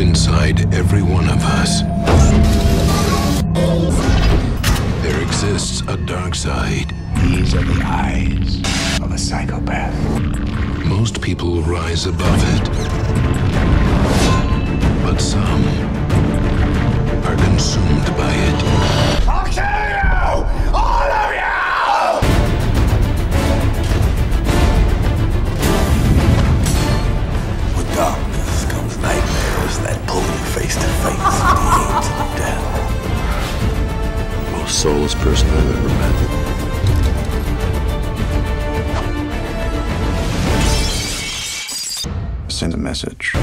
inside every one of us. There exists a dark side. These are the eyes of a psychopath. Most people rise above it. Face to face the of death. Most soulless person I've ever met. Send a message.